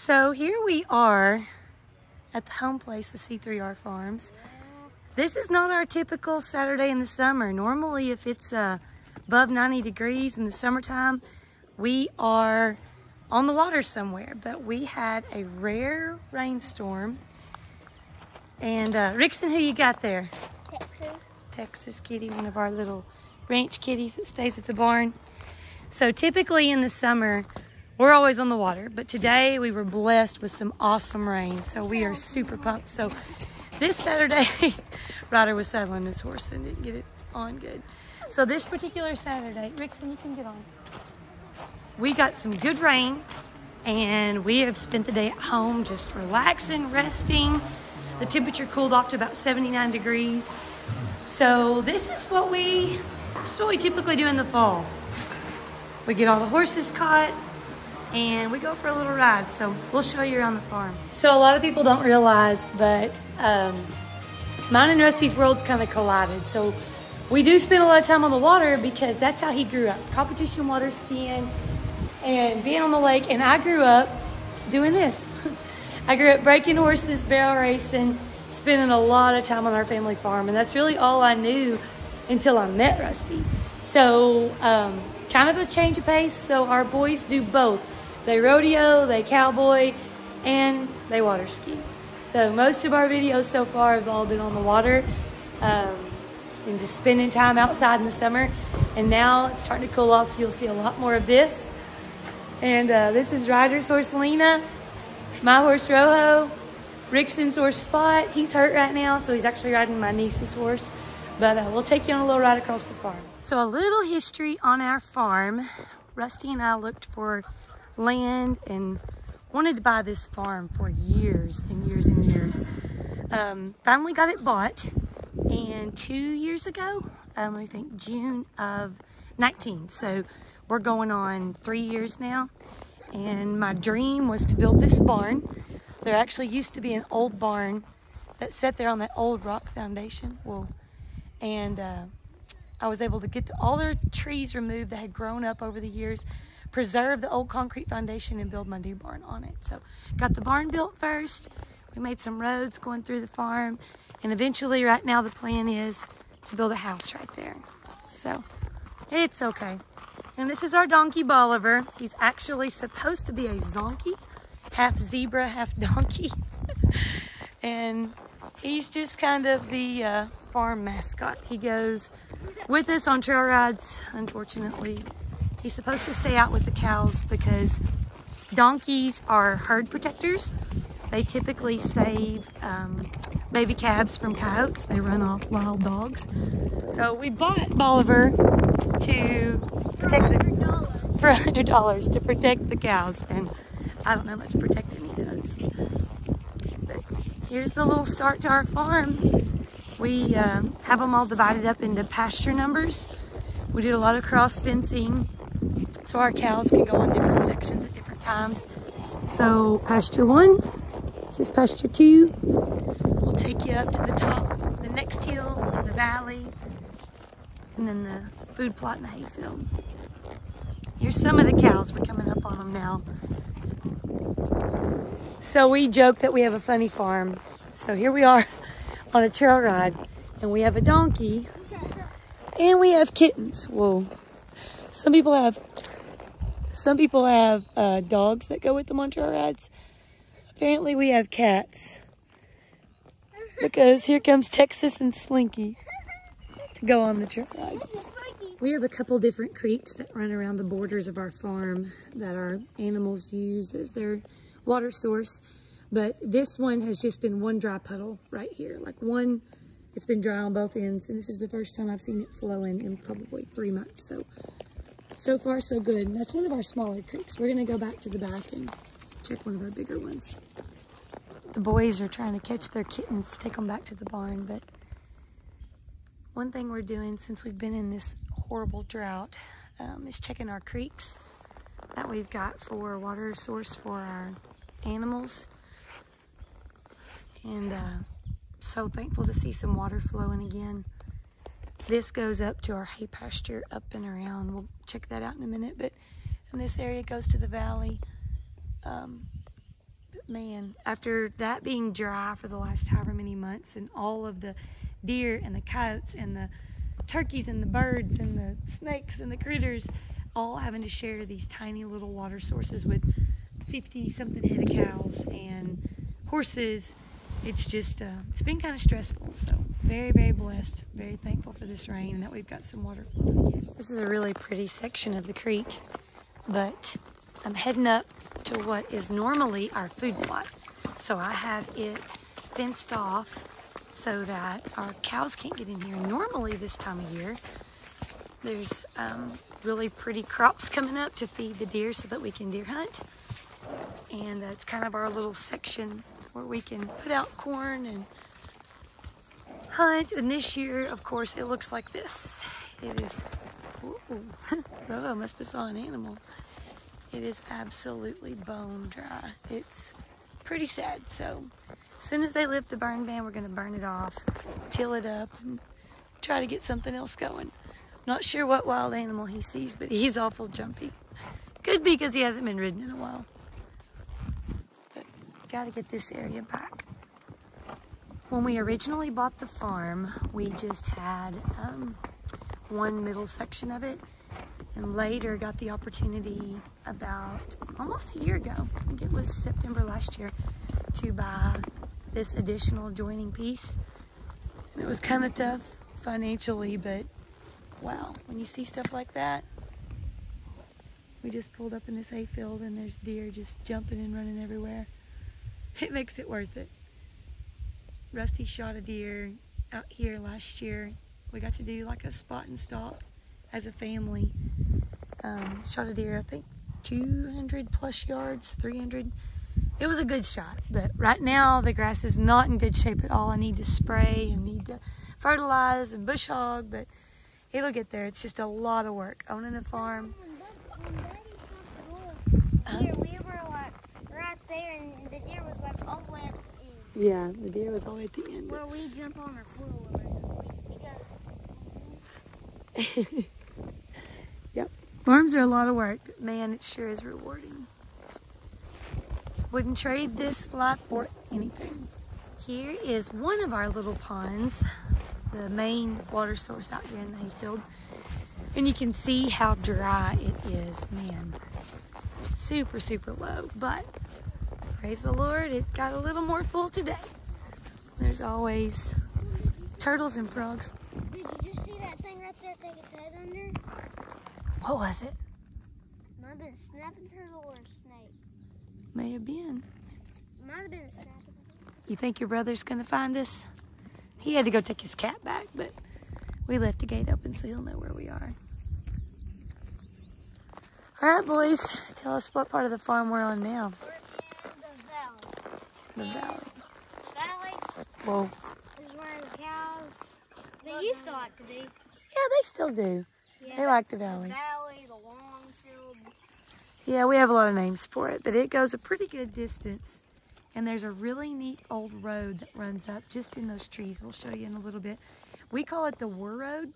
So here we are at the home place of C3R Farms. This is not our typical Saturday in the summer. Normally if it's uh, above 90 degrees in the summertime, we are on the water somewhere, but we had a rare rainstorm. And uh, Rickson, who you got there? Texas. Texas kitty, one of our little ranch kitties that stays at the barn. So typically in the summer, we're always on the water, but today we were blessed with some awesome rain. So we are super pumped. So this Saturday, Ryder was saddling this horse and didn't get it on good. So this particular Saturday, Rickson, you can get on. We got some good rain and we have spent the day at home just relaxing, resting. The temperature cooled off to about 79 degrees. So this is what we, this is what we typically do in the fall. We get all the horses caught and we go for a little ride. So we'll show you around the farm. So a lot of people don't realize, but um, mine and Rusty's worlds kind of collided. So we do spend a lot of time on the water because that's how he grew up. Competition water skiing and being on the lake. And I grew up doing this. I grew up breaking horses, barrel racing, spending a lot of time on our family farm. And that's really all I knew until I met Rusty. So um, kind of a change of pace. So our boys do both. They rodeo, they cowboy, and they water ski. So most of our videos so far have all been on the water um, and just spending time outside in the summer. And now it's starting to cool off, so you'll see a lot more of this. And uh, this is Ryder's horse, Lena. My horse, Rojo. Rickson's horse, Spot. He's hurt right now, so he's actually riding my niece's horse. But uh, we'll take you on a little ride across the farm. So a little history on our farm. Rusty and I looked for land and wanted to buy this farm for years and years and years. Um, finally got it bought and two years ago, um, I think June of 19. So we're going on three years now. And my dream was to build this barn. There actually used to be an old barn that sat there on that old rock foundation. Well, and uh, I was able to get the, all the trees removed that had grown up over the years, preserve the old concrete foundation and build my new barn on it. So got the barn built first. We made some roads going through the farm. And eventually right now the plan is to build a house right there. So it's okay. And this is our donkey Bolivar. He's actually supposed to be a zonkey, half zebra, half donkey. and he's just kind of the uh, farm mascot. He goes with us on trail rides, unfortunately. He's supposed to stay out with the cows because donkeys are herd protectors. They typically save um, baby calves from coyotes. They run off wild dogs. So we bought Bolivar to protect the, for $100 to protect the cows. And I don't know much protecting he does. But here's the little start to our farm. We uh, have them all divided up into pasture numbers. We did a lot of cross fencing so our cows can go on different sections at different times. So pasture one, this is pasture two. We'll take you up to the top, the next hill, to the valley, and then the food plot and the hayfield. Here's some of the cows. We're coming up on them now. So we joke that we have a funny farm. So here we are on a trail ride and we have a donkey and we have kittens. Well, some people have some people have uh, dogs that go with them on trail rides. Apparently we have cats because here comes Texas and Slinky to go on the trail ride. We have a couple different creeks that run around the borders of our farm that our animals use as their water source. But this one has just been one dry puddle right here. Like one, it's been dry on both ends. And this is the first time I've seen it flowing in probably three months. So, so far so good. And that's one of our smaller creeks. We're gonna go back to the back and check one of our bigger ones. The boys are trying to catch their kittens to take them back to the barn. But one thing we're doing since we've been in this horrible drought um, is checking our creeks that we've got for water source for our animals. And uh, so thankful to see some water flowing again. This goes up to our hay pasture up and around. We'll check that out in a minute. But and this area goes to the valley. Um, But man, after that being dry for the last however many months and all of the deer and the coyotes and the turkeys and the birds and the snakes and the critters all having to share these tiny little water sources with 50 something head of cows and horses it's just uh, it's been kind of stressful so very very blessed very thankful for this rain and that we've got some water flowing this is a really pretty section of the creek but i'm heading up to what is normally our food plot. So i have it fenced off so that our cows can't get in here normally this time of year. There's um, really pretty crops coming up to feed the deer so that we can deer hunt. And that's kind of our little section where we can put out corn and hunt. And this year, of course, it looks like this. It is, Robo must have saw an animal. It is absolutely bone dry. It's pretty sad. So as soon as they lift the burn ban, we're gonna burn it off, till it up, and try to get something else going. Not sure what wild animal he sees, but he's awful jumpy. Could be because he hasn't been ridden in a while. Got to get this area back. When we originally bought the farm, we just had um, one middle section of it and later got the opportunity about almost a year ago, I think it was September last year, to buy this additional joining piece. And it was kind of tough financially, but wow, when you see stuff like that, we just pulled up in this hayfield and there's deer just jumping and running everywhere. It makes it worth it. Rusty shot a deer out here last year. We got to do like a spot and stalk as a family. Um, shot a deer, I think 200 plus yards, 300. It was a good shot, but right now the grass is not in good shape at all. I need to spray and need to fertilize and bush hog, but it'll get there. It's just a lot of work owning a farm. Yeah, the deer was all at the end. Where we jump on our floor. yep. Farms are a lot of work, but man, it sure is rewarding. Wouldn't trade this life for anything. Here is one of our little ponds, the main water source out here in the hayfield. And you can see how dry it is, man. Super, super low, but praise the Lord, it got a little more full today. There's always turtles and frogs. Did you just see that thing right there take its head under? What was it? Might have been a snapping turtle or a snake. May have been. Might have been a snapping You think your brother's gonna find us? He had to go take his cat back, but we left the gate open so he'll know where we are. All right, boys, tell us what part of the farm we're on now the valley. Valley Whoa. is where the cows, they used to like to be. Yeah, they still do. Yeah, they like the valley. The valley, the long field. Yeah, we have a lot of names for it, but it goes a pretty good distance. And there's a really neat old road that runs up just in those trees. We'll show you in a little bit. We call it the War Road.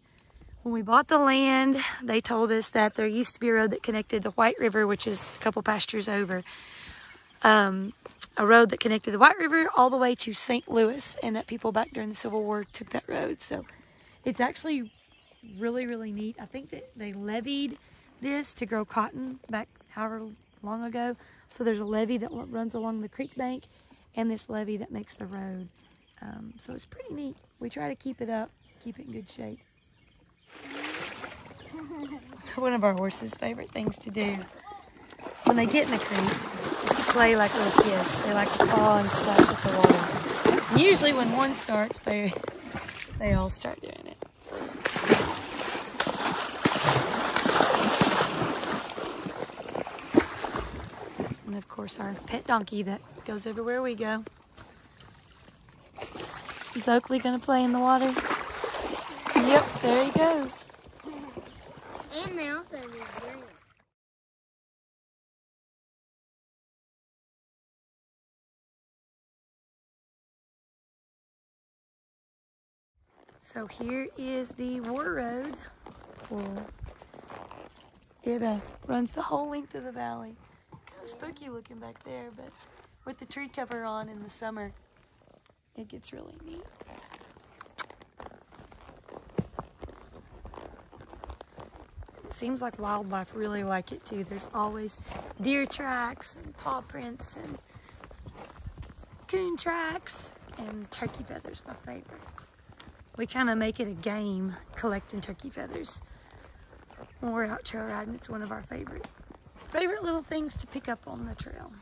When we bought the land, they told us that there used to be a road that connected the White River, which is a couple pastures over, um, a road that connected the White River all the way to St. Louis, and that people back during the Civil War took that road. So it's actually really, really neat. I think that they levied this to grow cotton back however long ago. So there's a levee that runs along the creek bank and this levee that makes the road. Um, so it's pretty neat. We try to keep it up, keep it in good shape. One of our horses' favorite things to do when they get in the creek play like little kids. They like to fall and splash at the water. And usually when one starts, they they all start doing it. And of course our pet donkey that goes everywhere we go. Is Oakley gonna play in the water? Yep, there he goes. So here is the War Road. It uh, runs the whole length of the valley. Kind of spooky looking back there, but with the tree cover on in the summer, it gets really neat. seems like wildlife really like it too. There's always deer tracks and paw prints and coon tracks and turkey feathers, my favorite. We kind of make it a game collecting turkey feathers when we're out trail riding. It's one of our favorite, favorite little things to pick up on the trail.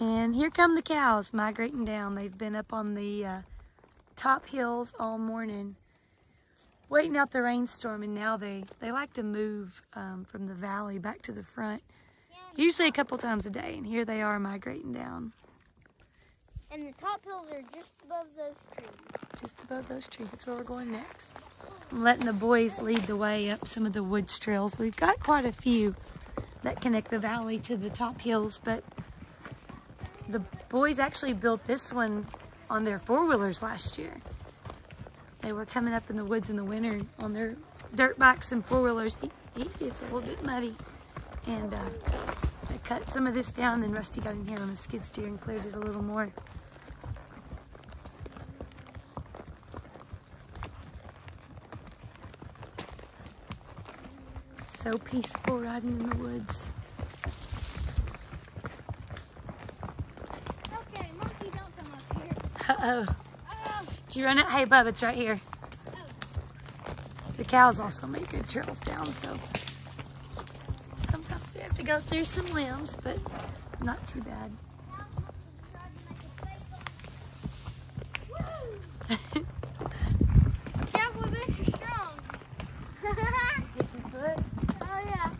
And here come the cows migrating down. They've been up on the uh, top hills all morning waiting out the rainstorm and now they, they like to move um, from the valley back to the front usually a couple times a day and here they are migrating down. And the top hills are just above those trees. Just above those trees. That's where we're going next. I'm letting the boys lead the way up some of the woods trails. We've got quite a few that connect the valley to the top hills, but the boys actually built this one on their four-wheelers last year. They were coming up in the woods in the winter on their dirt bikes and four-wheelers. Easy, it's a little bit muddy. And uh, cut some of this down, then Rusty got in here on the skid steer and cleared it a little more. So peaceful riding in the woods. Uh-oh. Do you run it? Hey, bub, it's right here. The cows also make good trails down, so sometimes we have to go through some limbs, but not too bad. Cowboy boots are strong. Get your foot. oh yeah.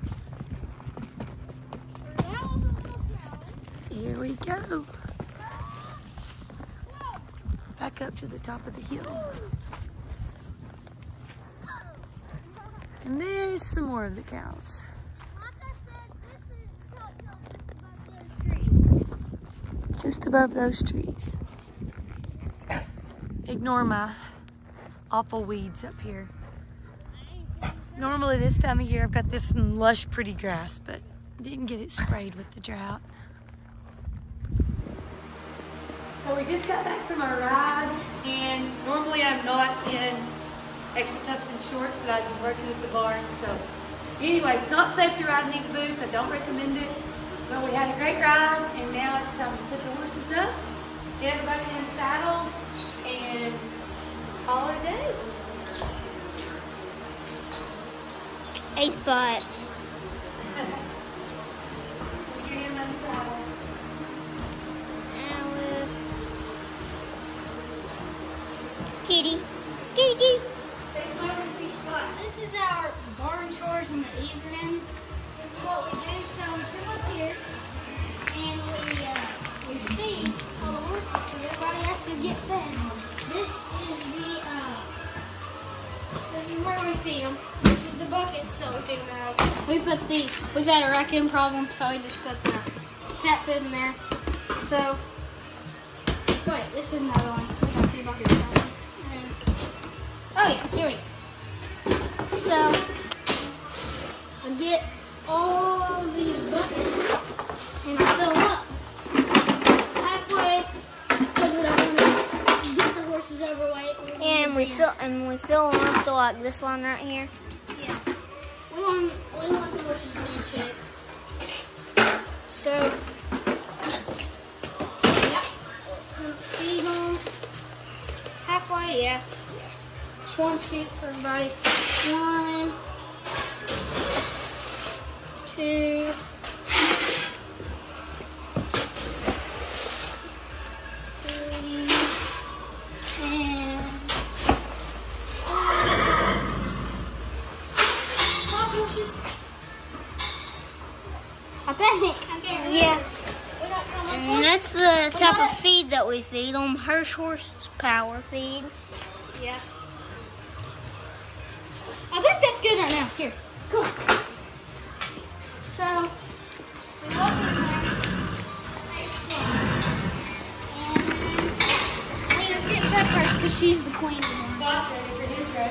That was a little challenge. Here we go. Back up to the top of the hill. And there's some more of the cows. Like I said, this is top hill just above those trees. Ignore my awful weeds up here. Normally this time of year I've got this lush pretty grass, but didn't get it sprayed with the drought. So we just got back from our ride and normally I'm not in Xtratufs and shorts, but I've been working at the barn. So anyway, it's not safe to ride in these boots. I don't recommend it. But we had a great ride and now it's time to put the horses up, get everybody in the saddle, and call it a day. Ace butt. Get him unsaddled. Alice. Kitty. Kitty, kitty. Say it's my receipt spot. This is our barn chores in the evening. What we do. So we come up here and we uh, we feed all the horses because everybody has to get fed. This is the uh, this is where we feed them. This is the buckets that we feed them out. We put the we've had a raccoon problem, so we just put the cat food in there. So wait, this is another one. We got two buckets. And, oh yeah, here we go. So I get all these buckets and I fill up halfway because we don't want to get the horses overweight. don't And we fill and we fill them up to like this line right here. yeah. We want we want the horses to be in shape. So yeah, feed them halfway. Yeah. Just one scoop for everybody. One, two, three, and five horses. I think. Yeah. remember. We got so much And that's the type of feed that we feed them. Hirsch horse power feed. Yeah. I think that's good right now. Here, come on. So, we walk in here. Nice one. And Lena's getting fed first because she's the queen. Sponsor, the producer.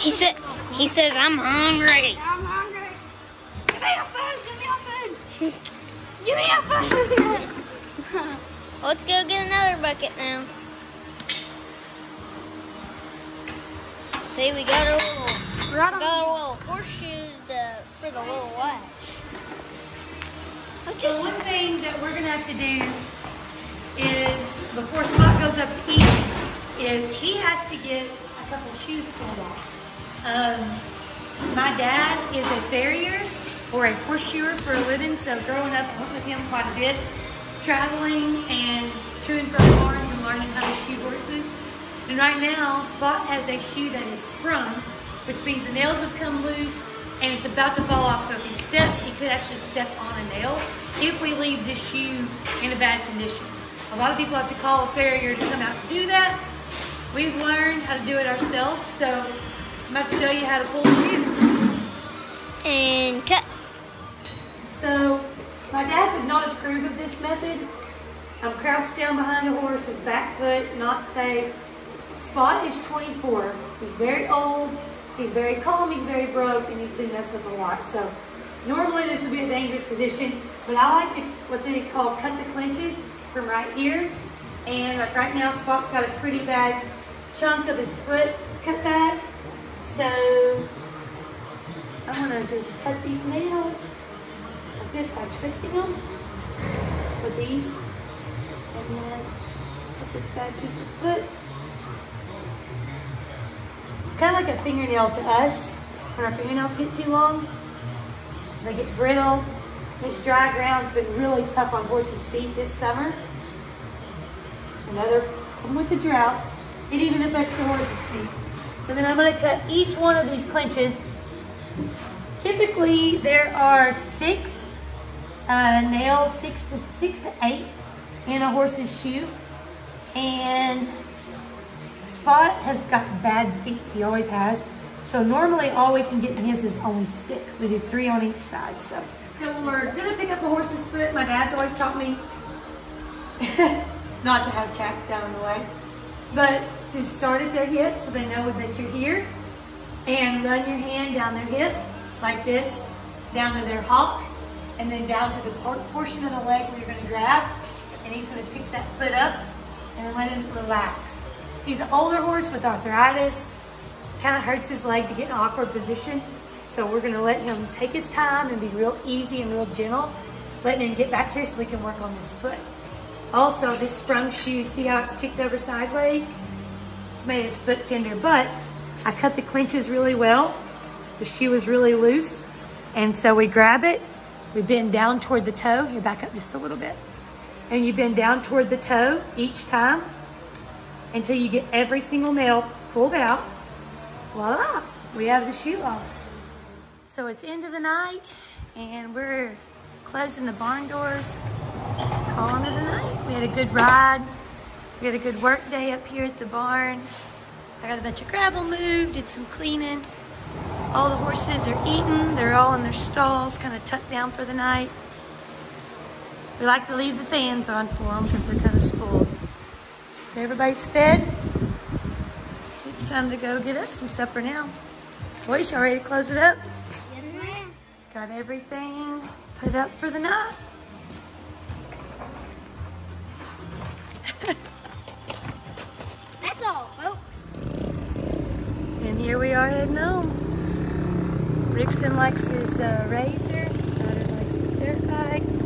He said, he says, I'm hungry. Give me your food. Let's go get another bucket now. See, we got our little, Right got our little horseshoes to, for the little watch. So just, one thing that we're gonna have to do is before Spot goes up to eat, is he has to get a couple shoes pulled off. Um, my dad is a farrier or a horseshoer for a living, so growing up, I went with him quite a bit, traveling and to and from barns and learning how to shoe horses. And right now, Spot has a shoe that is sprung, which means the nails have come loose and it's about to fall off. So if he steps, he could actually step on a nail if we leave this shoe in a bad condition. A lot of people have to call a farrier to come out and do that. We've learned how to do it ourselves, so I'm about to show you how to pull the shoe. and cut. So my dad would not approve of this method. I'm crouched down behind the horse, his back foot, not safe. Spot is 24. He's very old, he's very calm, he's very broke, and he's been messed with a lot. So normally this would be a dangerous position, but I like to, what they call cut the clinches from right here. And like right now, Spot's got a pretty bad chunk of his foot cut that. So I'm gonna just cut these nails this by twisting them with these and then cut this bad piece of foot. It's kind of like a fingernail to us. When our fingernails get too long, they get brittle. This dry ground's been really tough on horses' feet this summer. Another problem with the drought. It even affects the horses' feet. So then I'm gonna cut each one of these clinches. Typically, there are six uh, nails, six to six to eight in a horse's shoe. And Spot has got bad feet. He always has. So normally all we can get in his is only six. We do three on each side. So, so when we're gonna pick up a horse's foot, my dad's always taught me not to have cats down the way, but to start at their hip so they know that you're here and run your hand down their hip like this, down to their hock, and then down to the portion of the leg where you're gonna grab, and he's gonna pick that foot up and let him relax. He's an older horse with arthritis, kind of hurts his leg to get in an awkward position. So we're gonna let him take his time and be real easy and real gentle, letting him get back here so we can work on this foot. Also, this sprung shoe, see how it's kicked over sideways? It's made his foot tender, but I cut the clinches really well. The shoe is really loose. And so we grab it, we bend down toward the toe. You back up just a little bit. And you bend down toward the toe each time until you get every single nail pulled out. Voila, we have the shoe off. So it's end of the night and we're closing the barn doors, calling it a night. We had a good ride. We had a good work day up here at the barn. I got a bunch of gravel moved, did some cleaning. All the horses are eating. They're all in their stalls, kind of tucked down for the night. We like to leave the fans on for them because they're kind of spoiled. So everybody's fed. It's time to go get us some supper now. Boys, y'all ready to close it up? Yes, ma'am. Got everything put up for the night. That's all, folks. And here we are heading home. Rickson likes his uh, RZR. Daughter likes his dirt bike.